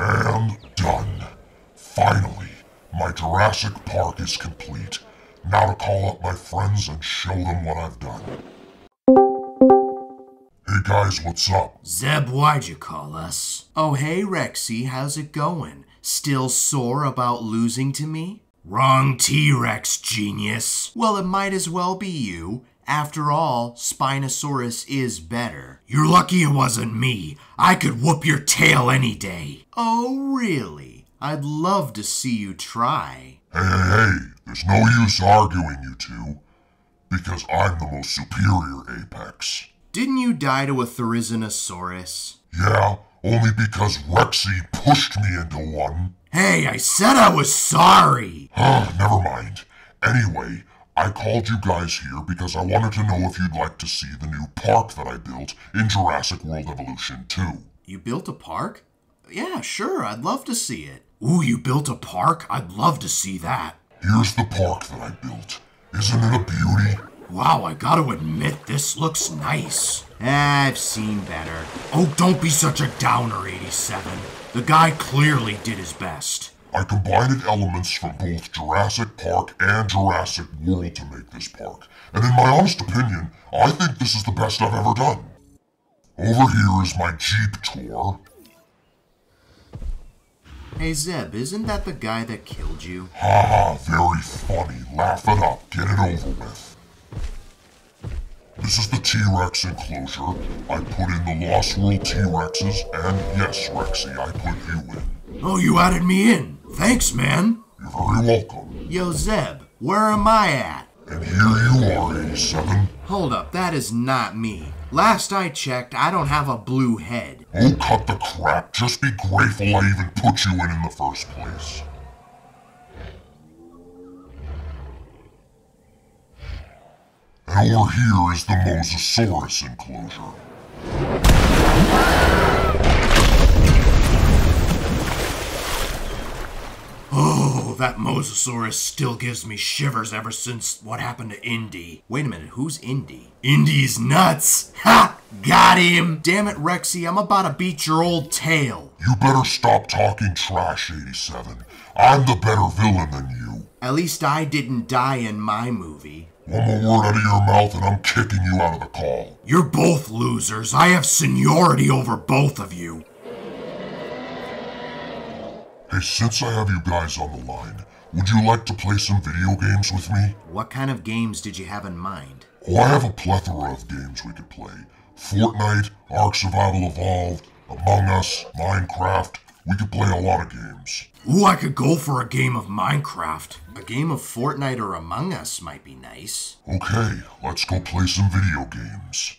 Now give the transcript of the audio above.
And done. Finally, my Jurassic Park is complete. Now to call up my friends and show them what I've done. Hey guys, what's up? Zeb, why'd you call us? Oh, hey, Rexy, how's it going? Still sore about losing to me? Wrong T Rex, genius. Well, it might as well be you. After all, Spinosaurus is better. You're lucky it wasn't me. I could whoop your tail any day. Oh, really? I'd love to see you try. Hey, hey, hey, there's no use arguing, you two. Because I'm the most superior apex. Didn't you die to a Therizinosaurus? Yeah, only because Rexy pushed me into one. Hey, I said I was sorry. Never mind. Anyway, I called you guys here because I wanted to know if you'd like to see the new park that I built in Jurassic World Evolution 2. You built a park? Yeah, sure, I'd love to see it. Ooh, you built a park? I'd love to see that. Here's the park that I built. Isn't it a beauty? Wow, I gotta admit, this looks nice. Eh, I've seen better. Oh, don't be such a downer, 87. The guy clearly did his best. I combined elements from both Jurassic Park and Jurassic World to make this park, and in my honest opinion, I think this is the best I've ever done. Over here is my Jeep tour. Hey, Zeb, isn't that the guy that killed you? Haha, very funny. Laugh it up. Get it over with. This is the T-Rex enclosure. I put in the Lost World T-Rexes, and yes, Rexy, I put you in. Oh, you added me in. Thanks, man. You're very welcome. Yo, Zeb, where am I at? And here you are, 87. Hold up, that is not me. Last I checked, I don't have a blue head. Oh, cut the crap. Just be grateful I even put you in in the first place. And over here is the Mosasaurus enclosure. Oh, that Mosasaurus still gives me shivers ever since what happened to Indy. Wait a minute, who's Indy? Indy's nuts! Ha! Got him! Damn it, Rexy, I'm about to beat your old tail. You better stop talking trash, 87. I'm the better villain than you. At least I didn't die in my movie. One more word out of your mouth and I'm kicking you out of the call. You're both losers. I have seniority over both of you. Hey, since I have you guys on the line, would you like to play some video games with me? What kind of games did you have in mind? Oh, I have a plethora of games we could play. Fortnite, Ark Survival Evolved, Among Us, Minecraft. We could play a lot of games. Ooh, I could go for a game of Minecraft. A game of Fortnite or Among Us might be nice. Okay, let's go play some video games.